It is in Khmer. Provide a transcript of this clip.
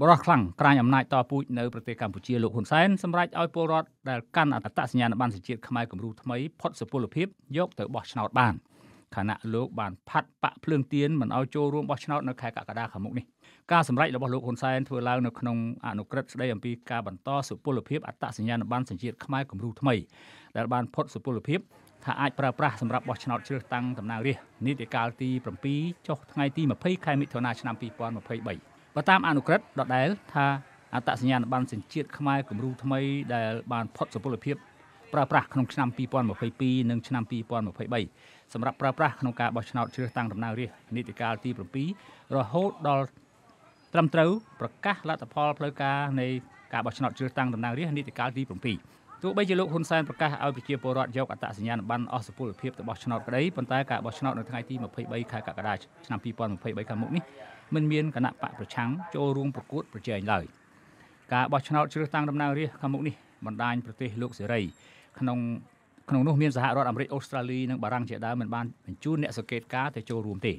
បរិះខ្លាំងក្រាញអំណាចតពូជនៅប្រទេសកម្ពុជាលោកហ៊ុនសែនសម្រេចឲ្យពលរដ្ឋដែលកាន់អត្តសញ្ញាណប័ណ្ណសញ្ជាតិខ្មែរគំរូថ្មីផុតសុពលភាពយកទៅបោះឆ្នោតបានខណៈលោកបានផាត់បាក់ភ្លើងទៀនមិនឲ្យចូលរួមបោះឆ្នោតនៅខែកក្កដាខាងមុខនេះការសម្រេចរបស់លោកហ៊ុនសែនធ្វើឡើងនៅក្នុងអនុក្រឹត្យស្ដីអំពីការបន្តសុពលភាពអត្តសញ្ញាណប័ណ្ណសញ្ជាតិខ្មែរគំរូថ្មីដែលបានផុតសុពលភាពថាអាចប្រើប្រាស់សម្រាប់បោះឆ្នោតជ្រើសតាំងតំណាងរាស្ត្រនីតិកាលទី7ចុះថ្ងៃទី20ខែមិថុនាឆ្នាំ2023 បើតាមអនុក្រឹត្យដដែលថាអត្តសញ្ញាណប័ណ្ណសញ្ជាតិខ្មែរគំរូថ្មីដែលបានផុតសុពលភាពប្រើប្រាស់ក្នុងឆ្នាំ2022និងឆ្នាំ2023សម្រាប់ប្រើប្រាស់ក្នុងការបោះឆ្នោតជ្រើសតាំងតំណាងរាស្ត្រនីតិកាលទី7រហូតដល់ត្រឹមត្រូវប្រកាសលទ្ធផលផ្លូវការនៃការបោះឆ្នោតជ្រើសតាំងតំណាងរាស្ត្រនីតិកាលទី7 ទោះបីជាលោកហ៊ុនសែនប្រកាសឲ្យប្រជាពលរដ្ឋយកអត្តសញ្ញាណប័ណ្ណអស់សុពលភាពទៅបោះឆ្នោតក្តីប៉ុន្តែការបោះឆ្នោតនៅថ្ងៃទី23ខែកក្កដាឆ្នាំ2023ខាងមុខនេះមិនមានគណៈបកប្រឆាំងចូលរួមប្រកួតប្រជែងឡើយការបោះឆ្នោតជ្រើសតាំងតំណាងរាស្ត្រខាងមុខនេះបណ្ដាញប្រទេសលោកសេរីក្នុងក្នុងនោះមានសហរដ្ឋអាមេរិកអូស្ត្រាលីនិងបារាំងជាដើមមិនបានបញ្ជូនអ្នកសង្កេតការទៅចូលរួមទេ